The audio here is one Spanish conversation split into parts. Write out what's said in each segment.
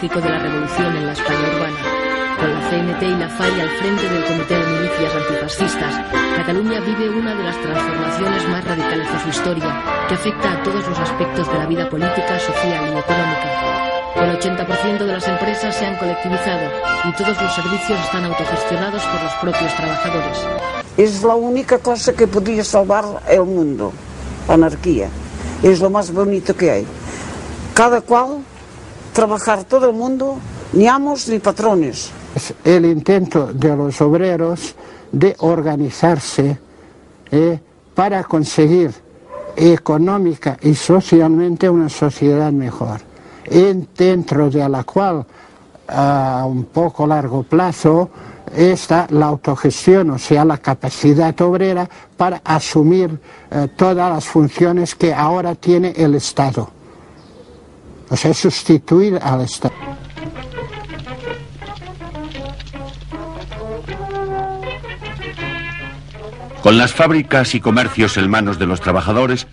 neurálgico de la revolución en la España urbana. Con la CNT y la FAI al frente del Comité de Milicias Antifascistas, Cataluña vive una de las transformaciones más radicales de su historia, que afecta a todos los aspectos de la vida política, social y económica. El 80% de las empresas se han colectivizado y todos los servicios están autogestionados por los propios trabajadores. Es la única cosa que podría salvar el mundo, la anarquía. Es lo más bonito que hay. Cada cual, trabajar todo el mundo, ni amos ni patrones. Es el intento de los obreros de organizarse eh, para conseguir económica y socialmente una sociedad mejor dentro de la cual a un poco largo plazo está la autogestión, o sea, la capacidad obrera para asumir eh, todas las funciones que ahora tiene el Estado. O sea, sustituir al Estado. Con las fábricas y comercios en manos de los trabajadores,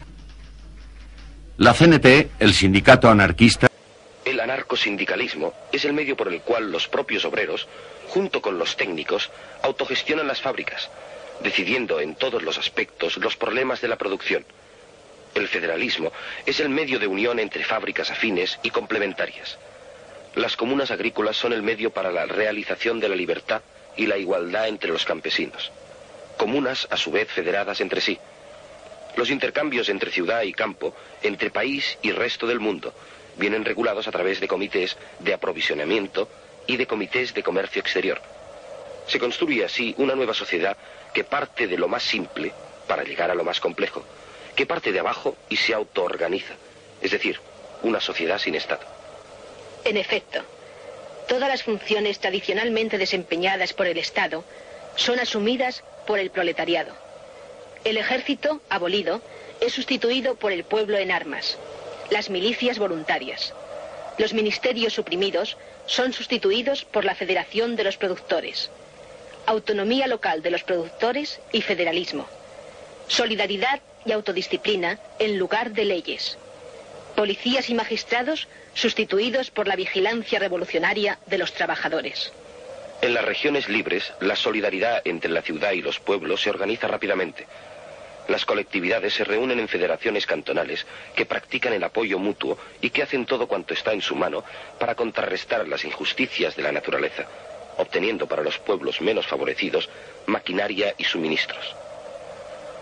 la CNT, el sindicato anarquista, el anarcosindicalismo es el medio por el cual los propios obreros, junto con los técnicos, autogestionan las fábricas, decidiendo en todos los aspectos los problemas de la producción. El federalismo es el medio de unión entre fábricas afines y complementarias. Las comunas agrícolas son el medio para la realización de la libertad y la igualdad entre los campesinos. Comunas, a su vez, federadas entre sí. Los intercambios entre ciudad y campo, entre país y resto del mundo, vienen regulados a través de comités de aprovisionamiento y de comités de comercio exterior. Se construye así una nueva sociedad que parte de lo más simple para llegar a lo más complejo, que parte de abajo y se autoorganiza, es decir, una sociedad sin Estado. En efecto, todas las funciones tradicionalmente desempeñadas por el Estado son asumidas por el proletariado. El ejército, abolido, es sustituido por el pueblo en armas, las milicias voluntarias. Los ministerios suprimidos son sustituidos por la Federación de los Productores. Autonomía local de los productores y federalismo. Solidaridad y autodisciplina en lugar de leyes. Policías y magistrados sustituidos por la vigilancia revolucionaria de los trabajadores. En las regiones libres, la solidaridad entre la ciudad y los pueblos se organiza rápidamente. Las colectividades se reúnen en federaciones cantonales que practican el apoyo mutuo y que hacen todo cuanto está en su mano para contrarrestar las injusticias de la naturaleza, obteniendo para los pueblos menos favorecidos maquinaria y suministros.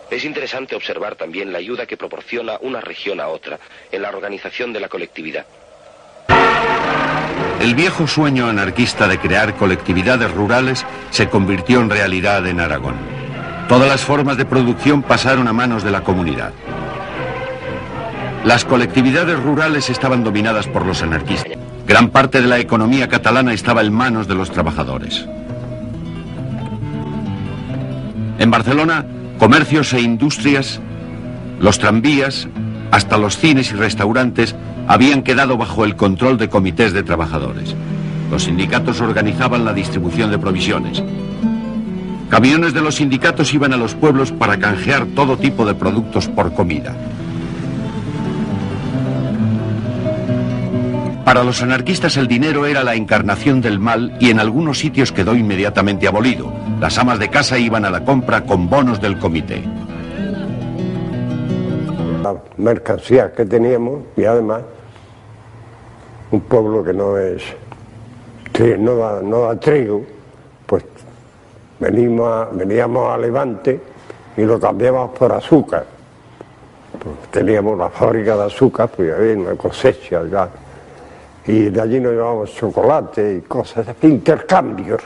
Es interesante observar también la ayuda que proporciona una región a otra en la organización de la colectividad. El viejo sueño anarquista de crear colectividades rurales se convirtió en realidad en Aragón. Todas las formas de producción pasaron a manos de la comunidad. Las colectividades rurales estaban dominadas por los anarquistas. Gran parte de la economía catalana estaba en manos de los trabajadores. En Barcelona, comercios e industrias, los tranvías, hasta los cines y restaurantes habían quedado bajo el control de comités de trabajadores. Los sindicatos organizaban la distribución de provisiones. Camiones de los sindicatos iban a los pueblos para canjear todo tipo de productos por comida. Para los anarquistas el dinero era la encarnación del mal y en algunos sitios quedó inmediatamente abolido. Las amas de casa iban a la compra con bonos del comité. La mercancía que teníamos y además un pueblo que no es, que no da, no da trigo, pues Venimos veníamos a Levante y lo cambiamos por azúcar. Pues teníamos la fábrica de azúcar, pues había una cosecha ya. Y de allí nos llevábamos chocolate y cosas, intercambios.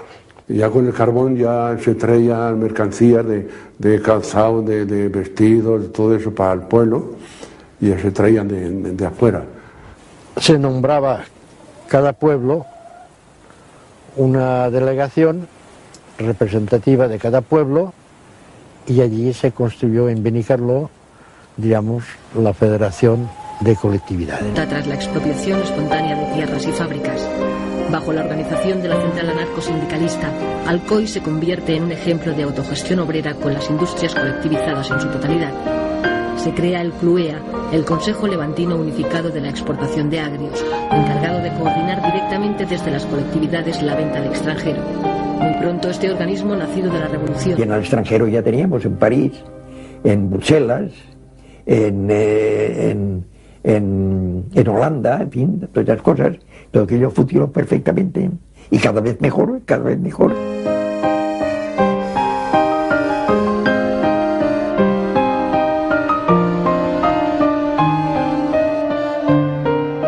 Ya con el carbón ya se traían mercancías de, calzado, de, de, vestidos, todo eso para el pueblo, y ya se traían de, de afuera. Se nombraba cada pueblo una delegación representativa de cada pueblo y allí se construyó en Benicarló, digamos, la Federación de Colectividades. Tras la expropiación espontánea de tierras y fábricas, bajo la organización de la Central Anarco-Sindicalista, Alcoy se convierte en un ejemplo de autogestión obrera con las industrias colectivizadas en su totalidad. Se crea el CLUEA, el Consejo Levantino Unificado de la Exportación de Agrios, encargado de coordinar directamente desde las colectividades la venta al extranjero. Muy pronto este organismo nacido de la revolución. En el extranjero ya teníamos, en París, en Bruselas, en, eh, en, en, en, Holanda, en fin, todas esas cosas. Todo aquello funcionó perfectamente y cada vez mejor, cada vez mejor.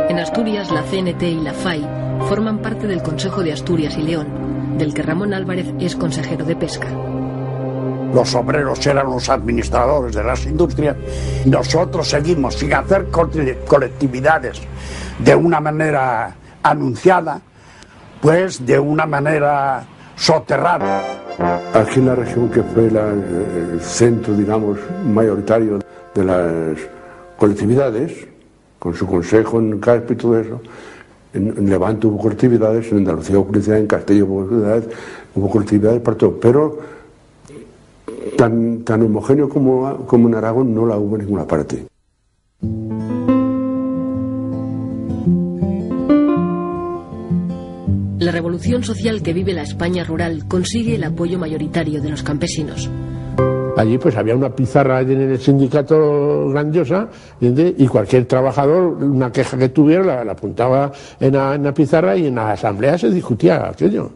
En Asturias, la CNT y la FAI forman parte del Consejo de Asturias y León, del que Ramón Álvarez es consejero de pesca. Los obreros eran los administradores de las industrias. Nosotros seguimos sin hacer colectividades de una manera anunciada, pues de una manera soterrada. Aquí en la región que fue el centro, digamos, mayoritario de las colectividades, con su consejo en Caspe y todo eso, en, en Levante hubo colectividades, en Andalucía hubo colectividades, en Castilla hubo colectividades, hubo colectividades todo, pero tan, tan homogéneo como, como en Aragón no la hubo en ninguna parte. La revolución social que vive la España rural consigue el apoyo mayoritario de los campesinos. Allí pues había una pizarra en el sindicato grandiosa y cualquier trabajador, una queja que tuviera, la, la apuntaba en la, en la, pizarra y en la asamblea se discutía aquello.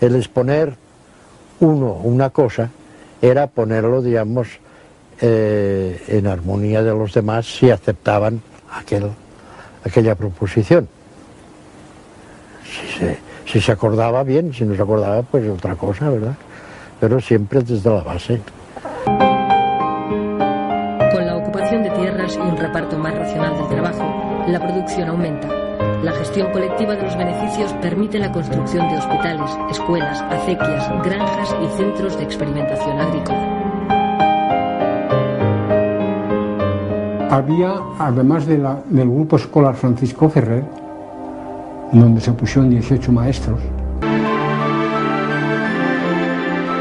El exponer uno una cosa era ponerlo, digamos, eh, en armonía de los demás si aceptaban aquel, aquella proposición. Si se, si se acordaba bien, si no se acordaba, pues otra cosa, ¿verdad? Pero siempre desde la base. Con la ocupación de tierras y un reparto más racional del trabajo, la producción aumenta. La gestión colectiva de los beneficios permite la construcción de hospitales, escuelas, acequias, granjas y centros de experimentación agrícola. Había, además de la, del grupo escolar Francisco Ferrer, donde se pusieron 18 maestros,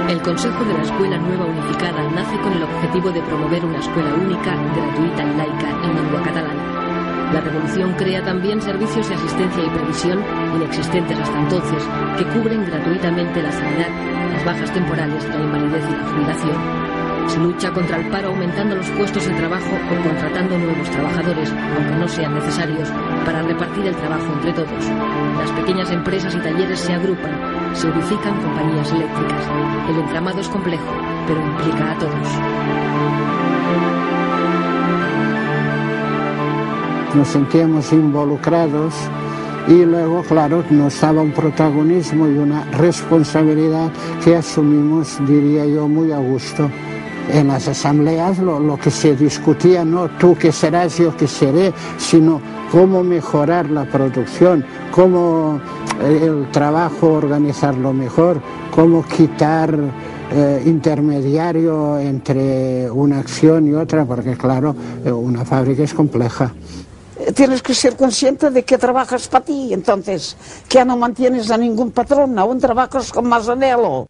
El Consejo de la Escuela Nueva Unificada nace con el objetivo de promover una escuela única, gratuita y laica en lengua catalana. La revolución crea también servicios de asistencia y previsión, inexistentes hasta entonces, que cubren gratuitamente la sanidad, las bajas temporales, la invalidez y la jubilación. Se lucha contra el paro aumentando los puestos de trabajo o contratando nuevos trabajadores, aunque no sean necesarios, para repartir el trabajo entre todos. Las pequeñas empresas y talleres se agrupan, se unifican compañías eléctricas. El entramado es complejo, pero implica a todos. Nos sentíamos involucrados y luego, claro, nos daba un protagonismo y una responsabilidad que asumimos, diría yo, muy a gusto. En las asambleas lo, que se discutía, no tú que serás, yo que seré, sino cómo mejorar la producción, cómo el trabajo organizarlo mejor, cómo quitar eh, intermediario entre una acción y otra, porque claro, una fábrica es compleja. Tienes que ser consciente de que trabajas para ti, entonces, que ya no mantienes a ningún patrón, aún trabajas con más anhelo.